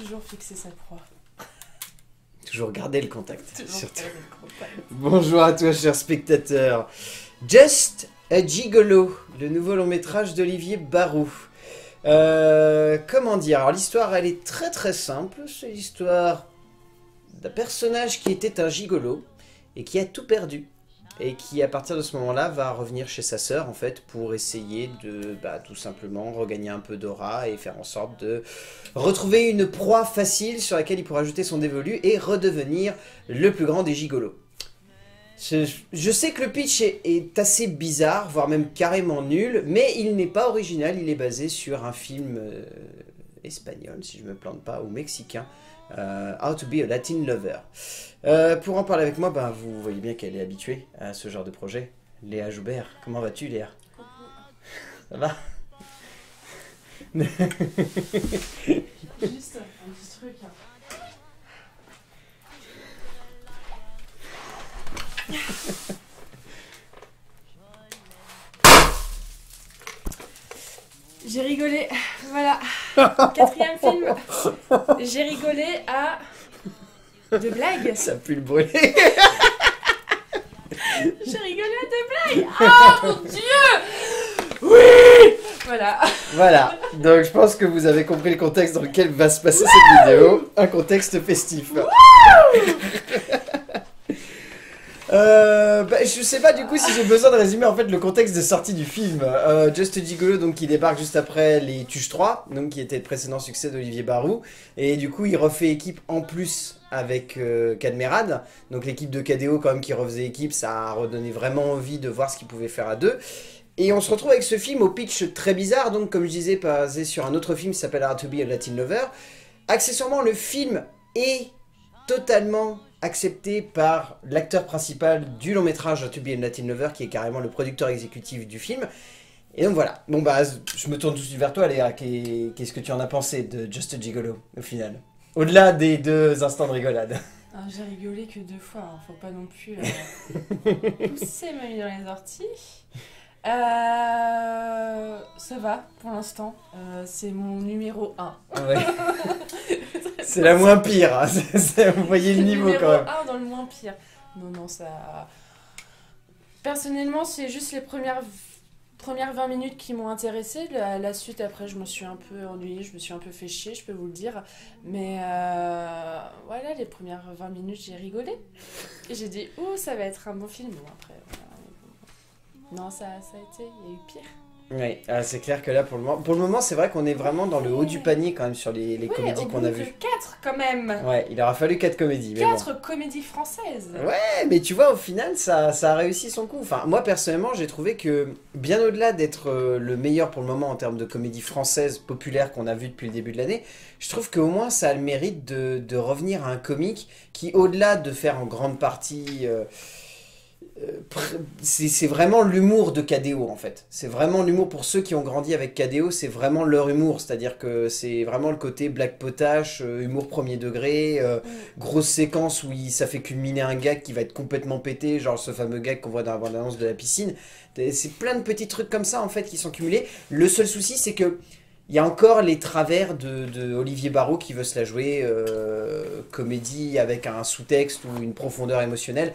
Toujours fixer sa proie. Toujours garder le contact. Toujours surtout. garder le contact. Bonjour à toi, chers spectateurs. Just a Gigolo, le nouveau long métrage d'Olivier Barou. Euh, comment dire? Alors, l'histoire, elle est très très simple. C'est l'histoire d'un personnage qui était un gigolo et qui a tout perdu. Et qui, à partir de ce moment-là, va revenir chez sa sœur, en fait, pour essayer de, bah, tout simplement, regagner un peu d'aura et faire en sorte de retrouver une proie facile sur laquelle il pourra ajouter son dévolu et redevenir le plus grand des gigolos. Je, sais que le pitch est, assez bizarre, voire même carrément nul, mais il n'est pas original, il est basé sur un film euh, espagnol, si je me plante pas, ou mexicain, euh, How to be a Latin Lover. Euh, pour en parler avec moi, ben, vous voyez bien qu'elle est habituée à ce genre de projet. Léa Joubert, comment vas-tu Léa? Ça va? Juste un petit truc. hein. J'ai rigolé, voilà. Quatrième film. J'ai rigolé à deux blagues. Ça pue le brûler J'ai rigolé à deux blagues. Oh mon dieu Oui Voilà. Voilà, donc je pense que vous avez compris le contexte dans lequel va se passer cette vidéo. Un contexte festif. Euh, bah, je sais pas du coup si j'ai besoin de résumer en fait le contexte de sortie du film. Euh, Just a Gigolo donc qui débarque juste après les Tuches 3, donc qui était le précédent succès d'Olivier Barou, et du coup il refait équipe en plus avec euh, Cadmerade, donc l'équipe de KDO quand même qui refaisait équipe, ça a redonné vraiment envie de voir ce qu'ils pouvaient faire à deux. Et on se retrouve avec ce film au pitch très bizarre, donc comme je disais, basé sur un autre film qui s'appelle How to be a Latin Lover. Accessoirement, le film est totalement accepté par l'acteur principal du long métrage to be a Latin Lover, qui est carrément le producteur exécutif du film. Et donc voilà. Bon bah, je me tourne tout de suite vers toi, Léa. Qu'est- Qu'est-ce que tu en as pensé de Just a Gigolo, au final? Au-delà des deux instants de rigolade. Ah, J'ai rigolé que deux fois, hein. faut pas non plus euh, pousser ma vie dans les orties. Euh, ça va pour l'instant, Euh, c'est mon numéro 1. Ouais. C'est la moins pire. hein. Vous voyez le niveau numéro quand même. 1 dans le moins pire. Non, non, ça. Personnellement, c'est juste les premières, premières 20 minutes qui m'ont intéressée. La, la suite, après, je me suis un peu ennuyée, je me suis un peu fait chier, je peux vous le dire. Mais euh, voilà, les premières 20 minutes, j'ai rigolé. Et j'ai dit, oh, ça va être un bon film. Bon, après, voilà. Non, ça, ça a été, il y a eu pire. Oui, ah, c'est clair que là, pour le moment, pour le moment c'est vrai qu'on est vraiment dans le haut du panier quand même sur les, les Ouais, comédies qu'on a vues. 4 quand même. Ouais, il aura fallu quatre comédies. Mais bon. 4 comédies françaises. Ouais, mais tu vois, au final, ça, ça a réussi son coup. Enfin, moi, personnellement, j'ai trouvé que, bien au-delà d'être euh, le meilleur pour le moment en termes de comédie française populaire qu'on a vu depuis le début de l'année, je trouve qu'au moins, ça a le mérite de, de revenir à un comique qui, au-delà de faire en grande partie... euh, c'est c'est vraiment l'humour de KDO en fait. C'est vraiment l'humour pour ceux qui ont grandi avec KDO, c'est vraiment leur humour. C'est-à-dire que c'est vraiment le côté black potache, euh, humour premier degré, euh, grosse séquence où il- ça fait culminer un gag qui va être complètement pété, genre ce fameux gag qu'on voit dans la bande-annonce de la piscine. C'est plein de petits trucs comme ça en fait qui sont cumulés. Le seul souci c'est que il y a encore les travers de, de Olivier Barrault qui veut se la jouer euh, comédie avec un sous-texte ou une profondeur émotionnelle.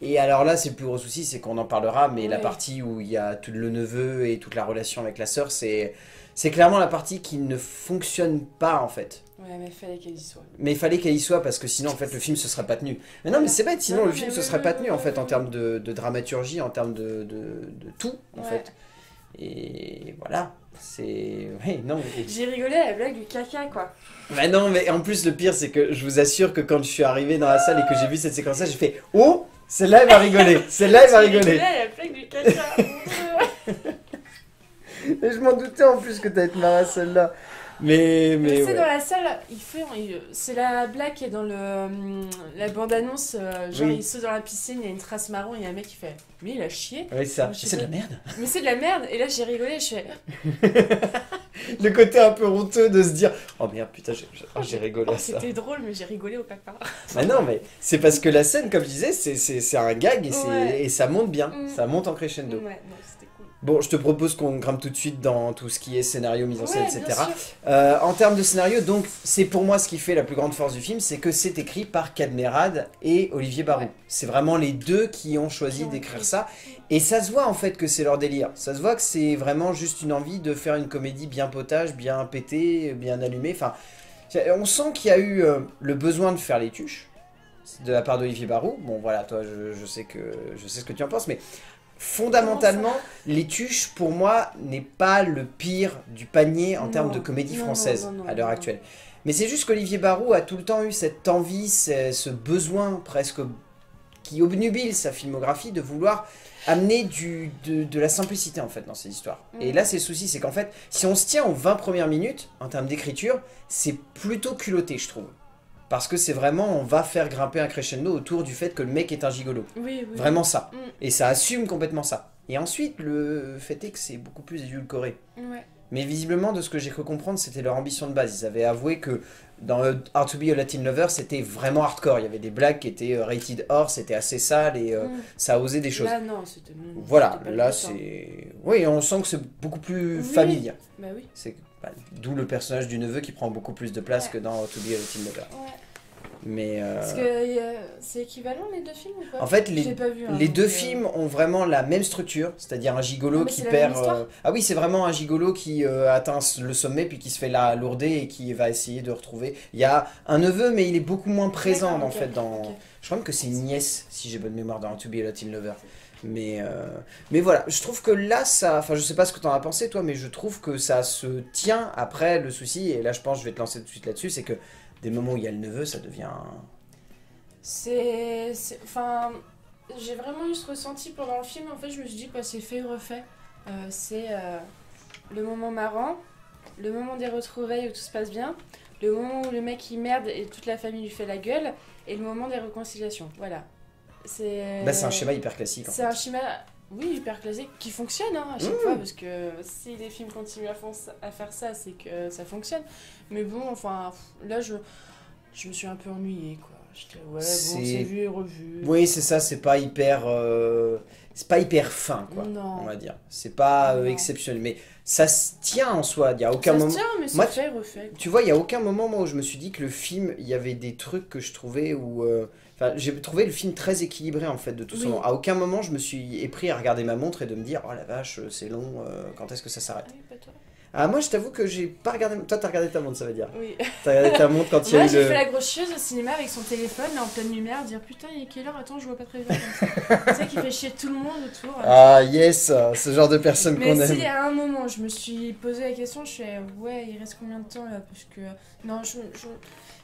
Et alors là, c'est le plus gros souci, c'est qu'on en parlera, mais la Ouais. partie où il y a tout le neveu et toute la relation avec la sœur, c'est c'est clairement la partie qui ne fonctionne pas en fait. Ouais, mais fallait qu'elle y soit. Mais il fallait qu'elle y soit parce que sinon en fait le film se serait pas tenu. Mais non mais c'est bête, sinon Non, le film se serait pas tenu en fait en termes de, de dramaturgie, en termes de, de, de tout en Ouais. fait. Et voilà, c'est... Oui, non, mais... J'ai rigolé à la blague du caca, quoi. Bah non, mais en plus le pire c'est que je vous assure que quand je suis arrivé dans la salle et que j'ai vu cette séquence-là, j'ai fait « Oh Celle-là elle va rigoler Celle-là elle va rigoler la blague du caca. mon Dieu. !» Et je m'en doutais en plus que t'allais te marrer celle-là. Mais... Mais sais, ouais. dans la salle, il fait, c'est la blague qui est dans le, la bande-annonce. euh, genre, Oui. il saute dans la piscine, il y a une trace marron, il y a un mec qui fait Mais il a chié. Ça. Sais C'est de la merde. Mais c'est de la merde. Et là, j'ai rigolé, je fais Le côté un peu honteux de se dire Oh merde, putain, j'ai oh, j'ai rigolé Oh, à ça. c'était drôle, mais j'ai rigolé au caca. Bah non, mais c'est parce que la scène, comme je disais, c'est- c'est c'est un gag et, c'est- Ouais. et ça monte bien. Mm. Ça monte en crescendo. Ouais, non, c'était cool. Bon, je te propose qu'on grimpe tout de suite dans tout ce qui est scénario, mise en scène, Ouais, etc. Euh, en termes de scénario, donc, c'est pour moi ce qui fait la plus grande force du film, c'est que c'est écrit par Cadmerade et Olivier Barou. Ouais. C'est vraiment les deux qui ont choisi d'écrire ça. Et ça se voit en fait que c'est leur délire. Ça se voit que c'est vraiment juste une envie de faire une comédie bien potage, bien pétée, bien allumée. Enfin, on sent qu'il y a eu euh, le besoin de faire les tuches de la part d'Olivier Barou. Bon, voilà, toi, je, je sais que je sais ce que tu en penses, mais fondamentalement, les tuches pour moi n'est pas le pire du panier en Non. termes de comédie Non, française non, à l'heure actuelle. Mais c'est juste qu'Olivier Barou a tout le temps eu cette envie, ce, besoin presque qui obnubile sa filmographie de vouloir amener du, de, de la simplicité en fait dans ses histoires. Mm. Et là c'est le souci, c'est qu'en fait, si on se tient aux 20 premières minutes, en termes d'écriture, c'est plutôt culotté je trouve. Parce que c'est vraiment, on va faire grimper un crescendo autour du fait que le mec est un gigolo. Oui, oui. Vraiment ça. Mm. Et ça assume complètement ça. Et ensuite, le fait est que c'est beaucoup plus édulcoré. Ouais. Mais visiblement, de ce que j'ai cru comprendre, c'était leur ambition de base. Ils avaient avoué que dans Hard to Be a Latin Lover, c'était vraiment hardcore. Il y avait des blagues qui étaient euh, rated R, c'était assez sale et euh, Mm. ça osé des choses. Là, non, c'était. non, Voilà, là c'est... Oui, on sent que c'est beaucoup plus Oui. familier. Bah oui. C'est bah, D'où le personnage du neveu qui prend beaucoup plus de place Ouais. que dans Hard to Be a Latin Lover. Ouais. Mais... euh, Parce que euh, c'est équivalent les deux films ou pas? En fait, les, J'ai pas vu. hein, Les deux euh, films ont vraiment la même structure, c'est-à-dire un gigolo Non, qui perd. euh, Ah oui, c'est vraiment un gigolo qui atteint le sommet puis qui se fait la lourder et qui va essayer de retrouver. Il y a un neveu, mais il est beaucoup moins présent en fait dans. Je crois même que c'est une nièce, si j'ai bonne mémoire, dans To Be a Latin Lover. Mais, euh, mais voilà, je trouve que là, ça. Enfin, je sais pas ce que t'en as pensé, toi, mais je trouve que ça se tient après le souci, et là, je pense, je vais te lancer tout de suite là-dessus, c'est que des moments où il y a le neveu, ça devient. C'est. Enfin. J'ai vraiment eu ce ressenti pendant le film. En fait, je me suis dit, quoi, c'est fait, refait. Euh, c'est euh, le moment marrant, le moment des retrouvailles où tout se passe bien, le moment où le mec il merde et toute la famille lui fait la gueule, et le moment des réconciliations. Voilà. C'est. Bah, c'est un schéma hyper classique. C'est un schéma, oui, hyper classique, qui fonctionne hein, à chaque Mmh. fois, parce que si les films continuent à, faire ça, c'est que ça fonctionne. Mais bon, enfin, là, je, je me suis un peu ennuyée, quoi. Ouais, bon, C'est- vu et revu. Oui, c'est ça, c'est pas hyper. euh, C'est pas hyper fin, quoi. Non. On va dire. C'est pas euh, exceptionnel. Mais ça se tient en soi. Il y a aucun ça moment. se tient, mais c'est Moi, fait refait. Tu vois, il y a aucun moment moi, où je me suis dit que le film, il y avait des trucs que je trouvais où. euh, Enfin, j'ai trouvé le film très équilibré en fait de tout son Oui. À aucun moment je me suis épris à regarder ma montre et de me dire oh la vache c'est long, euh, quand est-ce que ça s'arrête? Ah oui. Ah moi je t'avoue que j'ai pas regardé. Toi t'as regardé ta montre ça veut dire. Oui. T'as regardé ta montre quand il y a Moi, eu j'ai le. fait la grosse chose au cinéma avec son téléphone, là, en pleine lumière, dire putain, il est quelle heure? Attends, je vois pas très bien. comme ça. tu sais, qui fait chier tout le monde autour. Ah yes, ce genre de personne Mais qu'on si aime. à un moment je me suis posé la question, je fais ouais, il reste combien de temps là? Parce que non, je, je-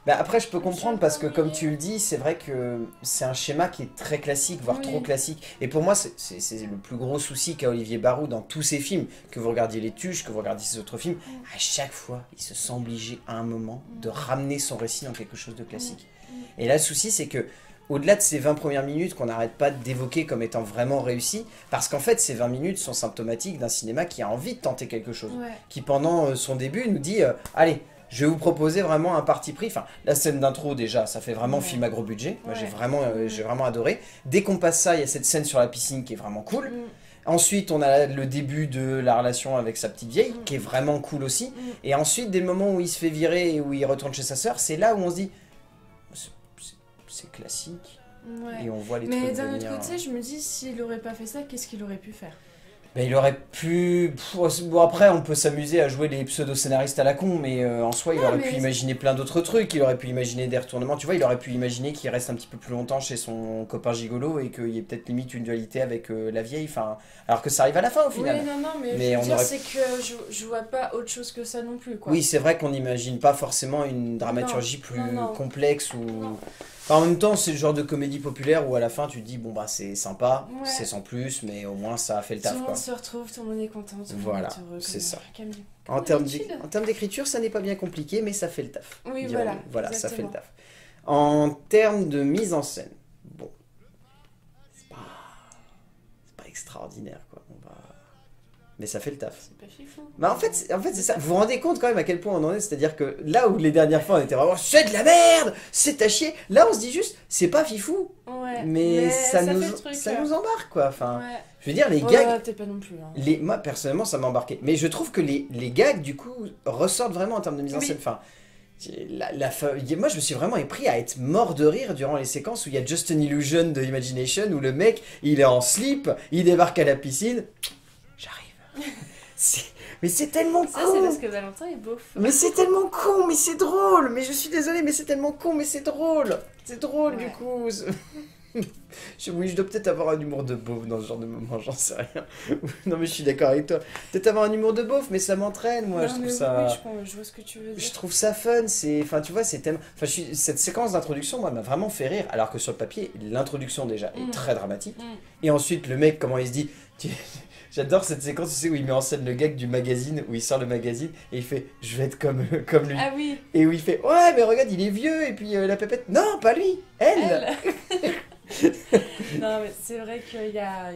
Bah après, je peux comprendre suis parce que, comme tu le dis, c'est vrai que c'est un schéma qui est très classique, voire Oui. trop classique. Et pour moi, c'est- c'est c'est le plus gros souci qu'a Olivier Barou dans tous ses films. Que vous regardiez Les Tuches, que vous regardiez autres films, à chaque fois, il se sent obligé à un moment de ramener son récit dans quelque chose de classique. Et là, le souci, c'est que. Au-delà de ces 20 premières minutes qu'on n'arrête pas d'évoquer comme étant vraiment réussies, parce qu'en fait ces 20 minutes sont symptomatiques d'un cinéma qui a envie de tenter quelque chose ouais. qui pendant euh, son début nous dit euh, allez je vais vous proposer vraiment un parti pris enfin la scène d'intro déjà ça fait vraiment Ouais. film à gros budget moi Ouais. j'ai vraiment euh, j'ai vraiment adoré dès qu'on passe ça il y a cette scène sur la piscine qui est vraiment cool Mm, ensuite on a le début de la relation avec sa petite vieille qui est vraiment cool aussi. Et ensuite dès le moment où il se fait virer et où il retourne chez sa sœur c'est là où on se dit c'est- classique. Ouais. et on voit les Mais d'un autre côté, je me dis, s'il aurait pas fait ça, qu'est-ce qu'il aurait pu faire? Ben, il aurait pu. Bon, après, on peut s'amuser à jouer les pseudo-scénaristes à la con, mais euh, en soi, il Non, aurait pu imaginer plein d'autres trucs. Il aurait pu imaginer des retournements. Tu vois, il aurait pu imaginer qu'il reste un petit peu plus longtemps chez son copain gigolo et qu'il y ait peut-être limite une dualité avec euh, la vieille. Enfin, alors que ça arrive à la fin au final. Oui, non, non, mais, Mais je on veux dire, aurait- c'est que je, je vois pas autre chose que ça non plus, quoi. Oui, c'est vrai qu'on n'imagine pas forcément une dramaturgie plus non, complexe ou. Enfin, en même temps, c'est le genre de comédie populaire où à la fin tu te dis bon bah c'est sympa, Ouais. c'est sans plus, mais au moins ça a fait le Tout taf le quoi. monde se retrouve, tout le monde est content, tout le Voilà, monde est heureux. c'est ça. comme- En comme en termes d'écriture, ça n'est pas bien compliqué, mais ça fait le taf. Oui, voilà. Voilà, ça fait le taf. En termes de mise en scène, bon, c'est pas, c'est pas extraordinaire, quoi. Mais ça fait le taf. C'est pas fifou. Bah en fait, c'est- en fait c'est ça. Vous vous rendez compte quand même à quel point on en est C'est-à-dire que là où les dernières fois on était vraiment c'est de la merde, c'est à chier. Là on se dit juste c'est pas fifou, Ouais. mais, ça, nous truc, ça euh. nous embarque quoi. Enfin, Ouais. je veux dire les Ouais, gags, t'es pas non plus. hein. les moi personnellement ça m'a embarqué. Mais je trouve que les, les gags du coup ressortent vraiment en termes de mise en Oui. scène. Enfin, la, la moi je me suis vraiment épris à être mort de rire durant les séquences où il y a Just an Illusion de Imagination où le mec il est en slip, il débarque à la piscine, mais c'est tellement Ça, con. c'est parce que Valentin est beauf. Mais c'est tellement con, mais c'est drôle. Mais je suis désolé, mais c'est tellement con, mais c'est drôle. C'est drôle du coup. je, oui, je dois peut-être avoir un humour de beauf dans ce genre de moment, j'en sais rien. non, mais je suis d'accord avec toi. Peut-être avoir un humour de beauf, mais ça m'entraîne, moi. Non, je trouve mais ça. Oui, je, je vois ce que tu veux dire. Je trouve ça fun, c'est, enfin, tu vois, c'est tellement, enfin, je suis... cette séquence d'introduction, moi, m'a vraiment fait rire, alors que sur le papier, l'introduction déjà est Mm. très dramatique, Mm. et ensuite le mec, comment il se dit, j'adore cette séquence, tu sais, où il met en scène le gag du magazine, où il sort le magazine et il fait, je vais être comme, comme lui, Ah oui, et où il fait, ouais, mais regarde, il est vieux, et puis euh, la pépette, non, pas lui, elle. elle. non, mais c'est vrai qu'il y a,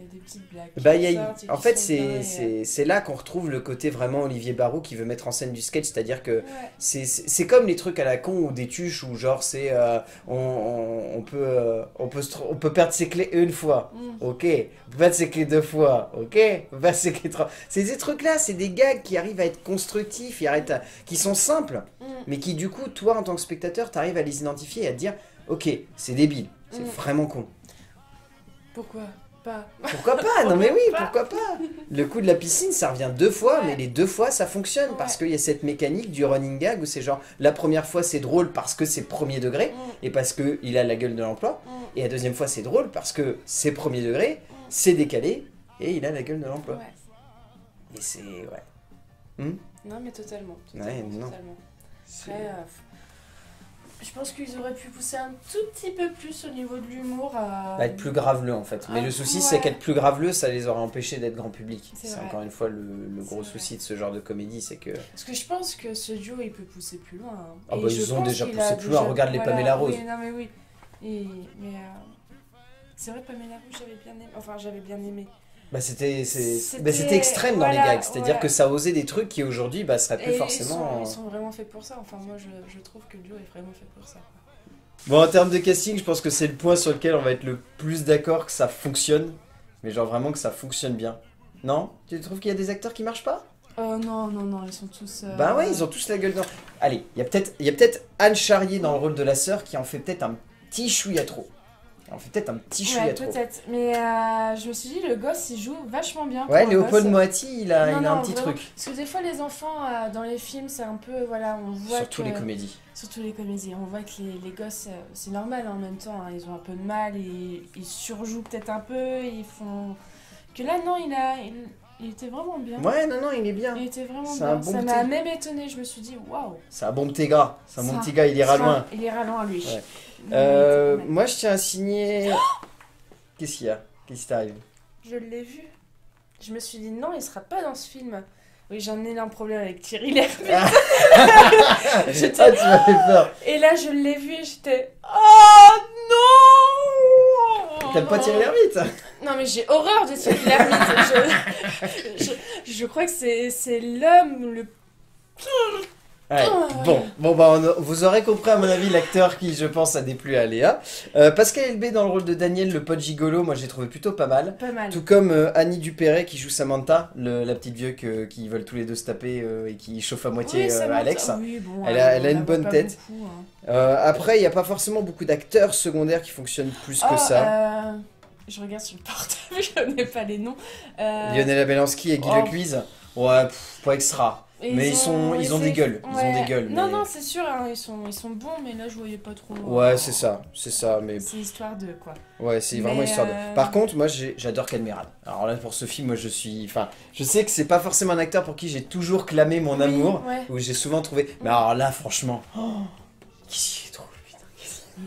il y a des petites blagues. Bah, y a- en fait, bien, c'est là qu'on retrouve le côté vraiment Olivier Barou qui veut mettre en scène du sketch, c'est-à-dire que euh, Ouais. C'est- comme les trucs à la con ou des tuches où genre c'est euh, on, on, on peut euh, on peut on peut perdre ses clés une fois. Mm. Ok, on peut perdre ses clés deux fois. Ok, on peut perdre ses clés trois. C'est ces trucs là, c'est des gags qui arrivent à être constructifs, ils arrêtent à- qui sont simples, Mm. mais qui du coup toi en tant que spectateur t'arrives à les identifier et à te dire ok c'est débile, c'est Mm. vraiment con. Pourquoi? Pas Pourquoi pas? Non mais oui, Pourquoi pas? Le coup de la piscine, ça revient deux fois, Ouais. mais les deux fois ça fonctionne parce qu'il y a cette mécanique du running gag où c'est genre la première fois c'est drôle parce que c'est premier degré Mm, et parce que il a la gueule de l'emploi, mm, et la deuxième fois c'est drôle parce que c'est premier degré, c'est décalé et il a la gueule de l'emploi. ouais. Et c'est ouais. Non, mais totalement. totalement, Ouais, non. totalement. C'est- Après, euh, je pense qu'ils auraient pu pousser un tout petit peu plus au niveau de l'humour. à- Bah, être plus graveleux en fait. Mais Ah, le souci ouais. c'est qu'être plus graveleux ça les aurait empêchés d'être grand public. C'est encore une fois le, le gros souci de ce genre de comédie, c'est que Parce que je pense que ce duo, il peut pousser plus loin. hein. Ah bah, ils ont déjà poussé plus loin. Regarde les Pamela Rose. Oui, non, mais oui. Et, mais euh, c'est vrai, Pamela Rose, j'avais bien aimé. Enfin, j'avais bien aimé. Bah c'était bah, c'était extrême dans les gags, c'est-à-dire que ça osait des trucs qui aujourd'hui bah, seraient plus Et forcément. Ils sont, ils sont vraiment faits pour ça. Enfin, moi, je, je trouve que duo est vraiment fait pour ça. Bon en termes de casting, je pense que c'est le point sur lequel on va être le plus d'accord que ça fonctionne, mais genre vraiment que ça fonctionne bien. Non? Tu trouves qu'il y a des acteurs qui marchent pas? Oh non, non, non, ils sont tous. euh, Bah ouais, ils ont tous la gueule dans. Allez, il y a peut-être il y a peut-être Anne Charrier dans le rôle de la sœur qui en fait peut-être un petit chouïa trop. En fait peut-être un petit chouïa Ouais, peut-être. Mais euh, je me suis dit, le gosse, il joue vachement bien. Ouais, Léopold. Moati, il a, Non, il a un petit vraiment. truc. Parce que des fois, les enfants, euh, dans les films, c'est un peu. Voilà, on voit. Surtout que... les comédies. Surtout les comédies. On voit que les, les gosses, euh, c'est normal en même temps, hein, ils ont un peu de mal, et ils surjouent peut-être un peu, ils font. Que là, non, il a. Il, il était vraiment bien. Ouais, non, non, il est bien. Il était vraiment bien. un bon Ça m'a même étonné. Je me suis dit, waouh. C'est un bon petit gars. C'est un bon petit gars, il ira Ça, loin. Il ira loin, lui. Ouais. Non, Euh, moi, je tiens à signer. Qu'est-ce qu'il y a? Qu'est-ce qui t'arrive? Je l'ai vu. Je me suis dit, non, il sera pas dans ce film. Oui, j'ai un énorme problème avec Thierry Lhermitte. Ah, J'étais- tu m'as fait peur. Et là, je l'ai vu et j'étais. Oh non T'aimes pas Thierry Lhermitte Non, mais j'ai horreur de Thierry Lhermitte. je, je, je crois que c'est c'est l'homme le. Ouais. Bon, bon bah, on- vous aurez compris à mon avis l'acteur qui, je pense, a déplu à Léa. Euh, Pascal Elbé dans le rôle de Daniel, le pote gigolo, moi j'ai trouvé plutôt pas mal. Pas mal. Tout comme euh, Annie Dupéret qui joue Samantha, le- la petite vieux que, qui veulent tous les deux se taper euh, et qui chauffe à moitié Oui, Alex. Oui, bon, Elle a- elle a on une bonne tête. beaucoup, hein. Après, il n'y a pas forcément beaucoup d'acteurs secondaires qui fonctionnent plus que Oh, ça. je regarde sur le portable, je connais pas les noms. Lionel Abelanski et Guy oh. Lecuise Ouais, pff, pas extra. Et mais ils sont- ils ont des gueules, ils ont des gueules, Non, mais- non, c'est sûr, hein, ils, sont, ils sont bons, mais là, je voyais pas trop. Ouais, c'est ça, c'est ça, mais C'est histoire de quoi. ouais, c'est vraiment Mais, histoire de. euh, Par contre, moi, j'adore Cadmeral. Alors là, pour ce film, moi, je suis. Enfin, je sais que c'est pas forcément un acteur pour qui j'ai toujours clamé mon Oui, amour, ouais. où j'ai souvent trouvé. Mais alors là, franchement, oh, qu'est-ce qu'il est drôle, putain.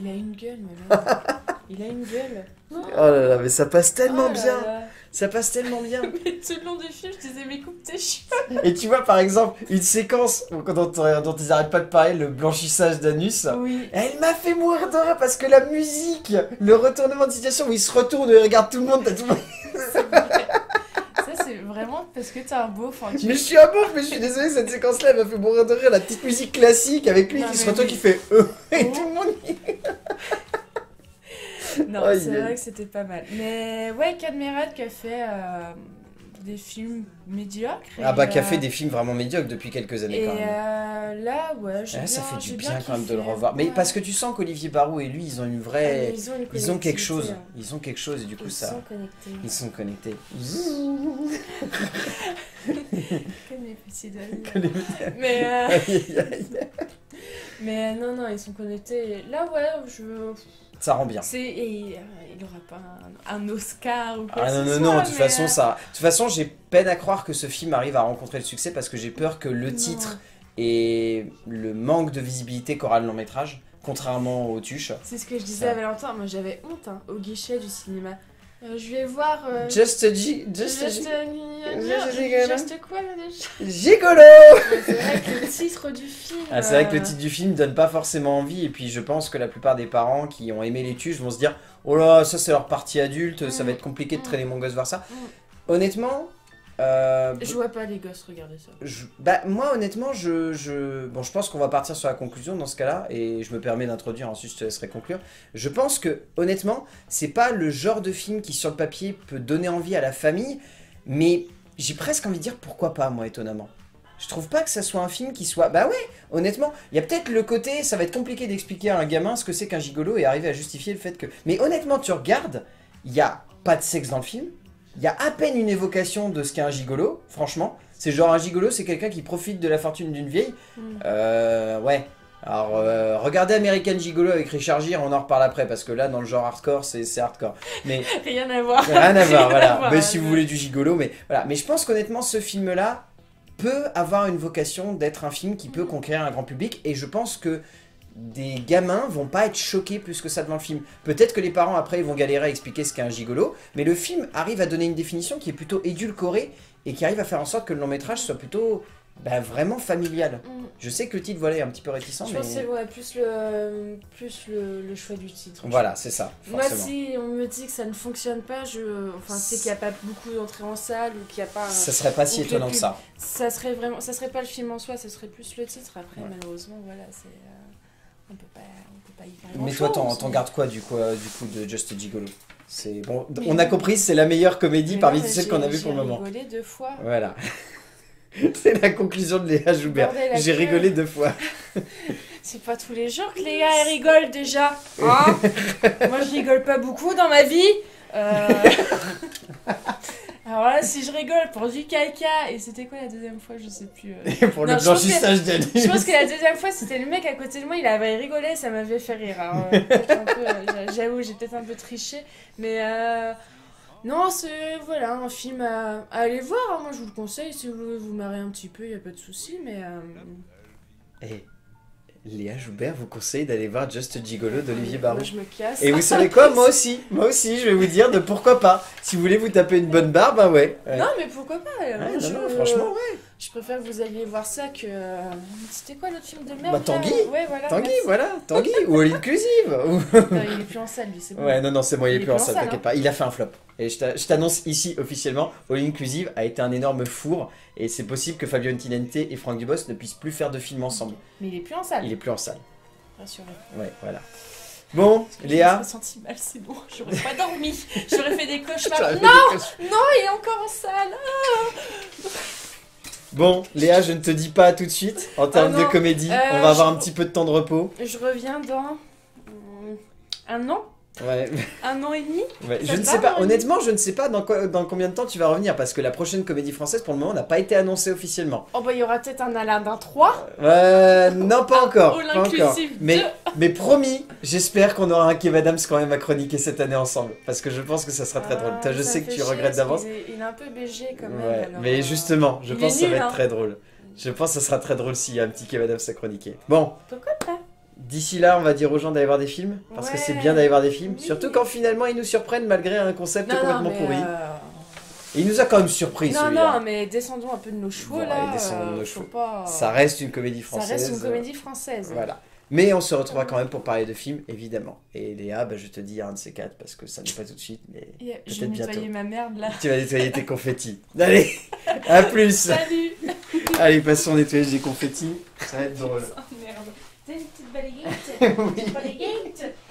Il a une gueule, madame. Il a une gueule. Oh là là, mais ça passe tellement Oh là bien, là. Ça passe tellement bien. Mais tout le long du film, je disais, mais coupe tes cheveux. Et tu vois, par exemple, une séquence dont, dont ils arrêtent pas de parler, le blanchissage d'anus. Oui. Elle m'a fait mourir de rire parce que la musique, le retournement de situation où il se retourne et il regarde tout le monde, t'as tout le monde. Ça, c'est c'est vraiment parce que t'es un beauf. hein, tu- Mais je suis un beauf, mais je suis désolé, cette séquence-là, elle m'a fait mourir de rire. La petite musique classique avec lui Non, qui se retourne, oui. qui fait euh, et Oh. tout le monde. Non, c'est vrai que c'était pas mal. Mais ouais, Cadmerat qui a fait euh, des films médiocres. Ah bah, qui a euh, fait des films vraiment médiocres depuis quelques années Et quand même. euh, là, ouais, j'ai Ouais, bien, ça fait du bien, quand même de le revoir. Mais Ouais. parce que tu sens qu'Olivier Barou et lui, ils ont une Ah, vraie. mais ils ont, une Ils ont quelque chose. hein. Ils ont quelque chose et du coup Ils ça. sont connectés. Ils sont connectés. Comme les petits doigts. Mais, euh, mais euh, non, non, ils sont connectés. Là, ouais, je. Ça rend bien. Et, euh, il aura pas un, un Oscar ou quoi Ah non, non, soit, non, de toute façon, euh, ça. De toute façon, j'ai peine à croire que ce film arrive à rencontrer le succès parce que j'ai peur que le non. titre et le manque de visibilité qu'aura le long métrage, contrairement aux tuches. C'est ce que je disais Ça. à Valentin. Moi, j'avais honte hein, au guichet du cinéma. Euh, je vais voir. euh, Just a G. Just a Juste, G. juste quoi déjà Gigolo C'est vrai que le titre du film. Ah, c'est vrai que le euh, titre du film donne pas forcément envie, et puis je pense que la plupart des parents qui ont aimé les tuches vont se dire Oh là, ça c'est leur partie adulte, ça Mm. va être compliqué de Mm. traîner mon gosse voir ça. Mm. Honnêtement, euh, Je vois pas les gosses regarder ça. je- bah, moi honnêtement, je, je, bon, je pense qu'on va partir sur la conclusion dans ce cas-là, et je me permets d'introduire, ensuite je te laisserai conclure. Je pense que honnêtement, c'est pas le genre de film qui sur le papier peut donner envie à la famille, mais j'ai presque envie de dire pourquoi pas, moi étonnamment. Je trouve pas que ça soit un film qui soit. Bah ouais, honnêtement, il y a peut-être le côté, ça va être compliqué d'expliquer à un gamin ce que c'est qu'un gigolo et arriver à justifier le fait que. Mais honnêtement, tu regardes, il y a pas de sexe dans le film, il y a à peine une évocation de ce qu'est un gigolo, franchement. C'est genre un gigolo, c'est quelqu'un qui profite de la fortune d'une vieille. Mm. Euh. Ouais. Alors, euh, regardez American Gigolo avec Richard Gere, on en reparle après, parce que là, dans le genre hardcore, c'est hardcore. Mais Rien à voir. Rien à voir, voilà. voir, mais si vous voulez du gigolo, mais voilà. Mais je pense qu'honnêtement, ce film-là peut avoir une vocation d'être un film qui peut conquérir un grand public, et je pense que des gamins vont pas être choqués plus que ça devant le film. Peut-être que les parents après ils vont galérer à expliquer ce qu'est un gigolo, mais le film arrive à donner une définition qui est plutôt édulcorée et qui arrive à faire en sorte que le long métrage soit plutôt bah, vraiment familial. Mm. Je sais que le titre voilà est un petit peu réticent, Je mais pense que c'est ouais, plus, le, plus le, le choix du titre. voilà, c'est ça. Moi, si on me dit que ça ne fonctionne pas, je... enfin, c'est qu'il n'y a pas beaucoup d'entrées en salle ou qu'il n'y a pas. Ça serait pas si étonnant que ça. Ça serait vraiment, ça serait pas le film en soi, ça serait plus le titre. Après, Ouais. malheureusement, voilà, c'est, euh, on peut pas, on peut pas y faire Mais toi, t'en mais- gardes quoi du coup, euh, du coup de Just a Gigolo? C'est bon, on a compris, c'est la meilleure comédie parmi celles qu'on a vues pour le moment. J'ai rigolé deux fois. Voilà. c'est la conclusion de Léa Joubert. J'ai rigolé deux fois. C'est pas tous les jours que ils rigolent déjà. Hein? Moi je rigole pas beaucoup dans ma vie. Euh, Alors là, si je rigole pour du caca, et c'était quoi la deuxième fois Je sais plus. euh. Et pour Non, le blanchissage d'anus. Je pense que la deuxième fois, c'était le mec à côté de moi, il avait rigolé, ça m'avait fait rire. Alors, euh, J'avoue, j'ai peut-être un peu triché. Mais euh, non, c'est voilà, un film à, à aller voir. hein. Moi, je vous le conseille. Si vous voulez vous marrer un petit peu, il n'y a pas de souci. Mais euh, Et Léa Joubert vous conseille d'aller voir Just Gigolo d'Olivier Barou. moi, je me casse. Et vous savez quoi Moi aussi, moi aussi, je vais vous dire de pourquoi pas. Si vous voulez vous taper une bonne barbe, bah ouais. Ouais. Non, mais pourquoi pas Ouais, Moi, non, je, non, franchement, ouais. Je préfère que vous alliez voir ça que. euh, C'était quoi l'autre film de merde Bah, Tanguy. là Ouais, voilà. Tanguy, merci. voilà, Tanguy, ou All Inclusive. Non, il est plus en salle, lui, c'est bon. Ouais, non, non, c'est bon, il est plus en salle, hein. t'inquiète pas. Il a fait un flop. Et je t'a- je t'annonce ici officiellement, All Inclusive a été un énorme four. Et c'est possible que Fabio Tinente et Franck Dubos ne puissent plus faire de films ensemble. Mais il est plus en salle, Il est plus en salle. rassurez. Ouais, voilà. Bon, Léa. Je me suis mal, c'est bon. J'aurais pas dormi. J'aurais fait des cauchemars. Non, des cauchemars. non, il est encore en salle. Bon, Léa, je ne te dis pas tout de suite. En termes Ah de comédie, Euh, on va avoir je- un petit peu de temps de repos. Je reviens dans hum, un an, Ouais, un an et demi. ouais. Je ne sais pas, honnêtement, je ne sais pas dans, quoi- dans combien de temps tu vas revenir parce que la prochaine comédie française pour le moment n'a pas été annoncée officiellement. Oh bah il y aura peut-être un Aladdin 3. Euh, non, pas encore. Pas encore. Mais, 2. mais promis, j'espère qu'on aura un Kev Adams quand même à chroniquer cette année ensemble parce que je pense que ça sera très Ah, drôle. Je sais que tu regrettes d'avance. Il est un peu BG quand même. Ouais, alors, mais euh, justement, je pense que ça va être hein. très drôle. Je pense que ça sera très drôle s'il y a un petit Kev Adams à chroniquer. Bon, Pourquoi pas? D'ici là, on va dire aux gens d'aller voir des films, parce que c'est bien d'aller voir des films, Oui. surtout quand finalement ils nous surprennent malgré un concept Non, complètement pourri. euh, Et il nous a quand même surpris Non, celui-là. non, mais descendons un peu de nos chevaux Bon, là. allez, descendons de euh, nos chevaux. pas- Ça reste une comédie Ça française. reste une comédie française. Voilà. Mais on se retrouvera quand même pour parler de films, évidemment. Et Léa, bah, je te dis un de ces quatre parce que ça n'est pas tout de suite, mais Yeah, Je vais peut-être bientôt. nettoyer ma merde là. Tu vas nettoyer tes confettis. Allez, à plus. Salut Allez, passons au nettoyage des confettis. Ça va être drôle. Oh merde. But he ain't it.